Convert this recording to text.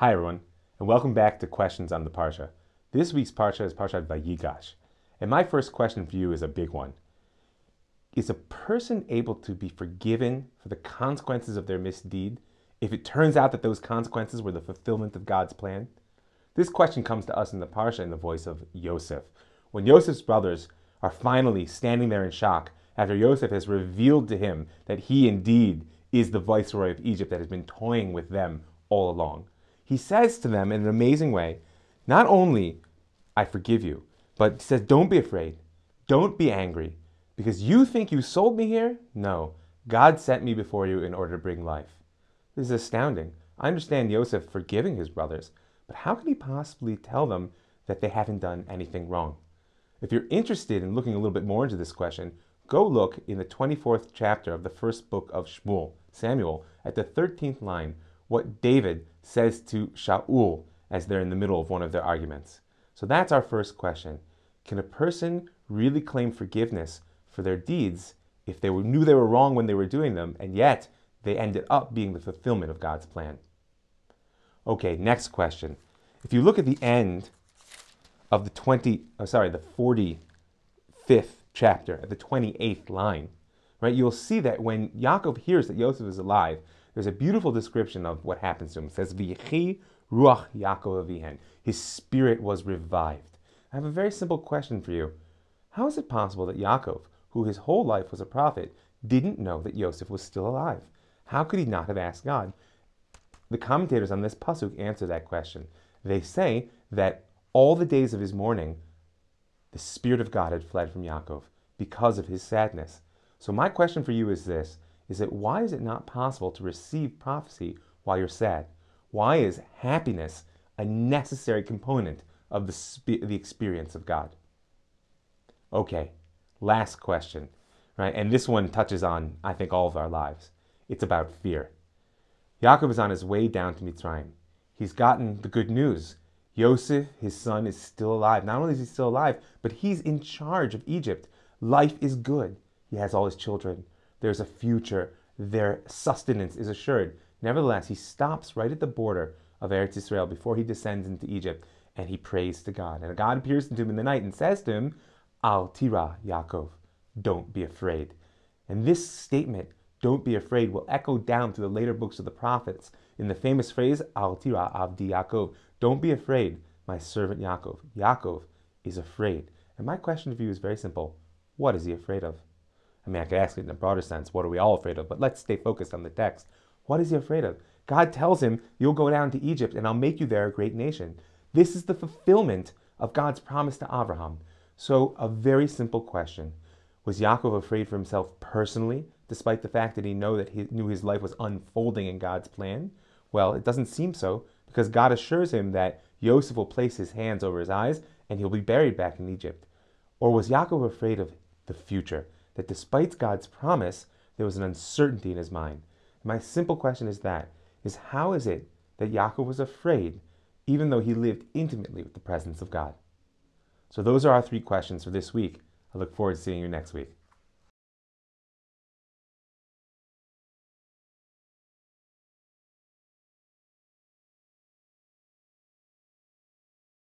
Hi everyone, and welcome back to Questions on the Parsha. This week's Parsha is Parshat Vayigash, and my first question for you is a big one. Is a person able to be forgiven for the consequences of their misdeed if it turns out that those consequences were the fulfillment of God's plan? This question comes to us in the Parsha in the voice of Yosef. When Yosef's brothers are finally standing there in shock after Yosef has revealed to him that he indeed is the viceroy of Egypt that has been toying with them all along. He says to them in an amazing way, not only I forgive you, but he says, don't be afraid. Don't be angry. Because you think you sold me here? No. God sent me before you in order to bring life. This is astounding. I understand Yosef forgiving his brothers, but how can he possibly tell them that they haven't done anything wrong? If you're interested in looking a little bit more into this question, go look in the 24th chapter of the first book of Shmuel, Samuel, at the 13th line, what David says to Shaul as they're in the middle of one of their arguments. So that's our first question. Can a person really claim forgiveness for their deeds if they knew they were wrong when they were doing them, and yet they ended up being the fulfillment of God's plan? Okay, next question. If you look at the end of the 20, oh, sorry, the 45th chapter, at the 28th line, right, you'll see that when Yaakov hears that Joseph is alive, there's a beautiful description of what happens to him. It says, V'yechi ruach Yaakov avihen. His spirit was revived. I have a very simple question for you. How is it possible that Yaakov, who his whole life was a prophet, didn't know that Joseph was still alive? How could he not have asked God? The commentators on this pasuk answer that question. They say that all the days of his mourning, the Spirit of God had fled from Yaakov because of his sadness. So my question for you is this, is that why is it not possible to receive prophecy while you're sad? Why is happiness a necessary component of the, the experience of God? Okay, last question, right? And this one touches on, I think, all of our lives. It's about fear. Yaakov is on his way down to Mitzrayim. He's gotten the good news. Yosef, his son, is still alive. Not only is he still alive, but he's in charge of Egypt. Life is good. He has all his children. There's a future. Their sustenance is assured. Nevertheless, he stops right at the border of Eretz Israel before he descends into Egypt and he prays to God. And God appears to him in the night and says to him, Al Tira, Yaakov, don't be afraid. And this statement don't be afraid will echo down through the later books of the prophets in the famous phrase, Al tira avdi Yaakov. Don't be afraid, my servant Yaakov. Yaakov is afraid. And my question to you is very simple. What is he afraid of? I mean, I could ask it in a broader sense. What are we all afraid of? But let's stay focused on the text. What is he afraid of? God tells him, You'll go down to Egypt and I'll make you there a great nation. This is the fulfillment of God's promise to Abraham. So, a very simple question Was Yaakov afraid for himself personally? despite the fact that he know that he knew his life was unfolding in God's plan? Well, it doesn't seem so, because God assures him that Joseph will place his hands over his eyes and he'll be buried back in Egypt. Or was Yaakov afraid of the future, that despite God's promise, there was an uncertainty in his mind? My simple question is that, is how is it that Yaakov was afraid, even though he lived intimately with the presence of God? So those are our three questions for this week. I look forward to seeing you next week.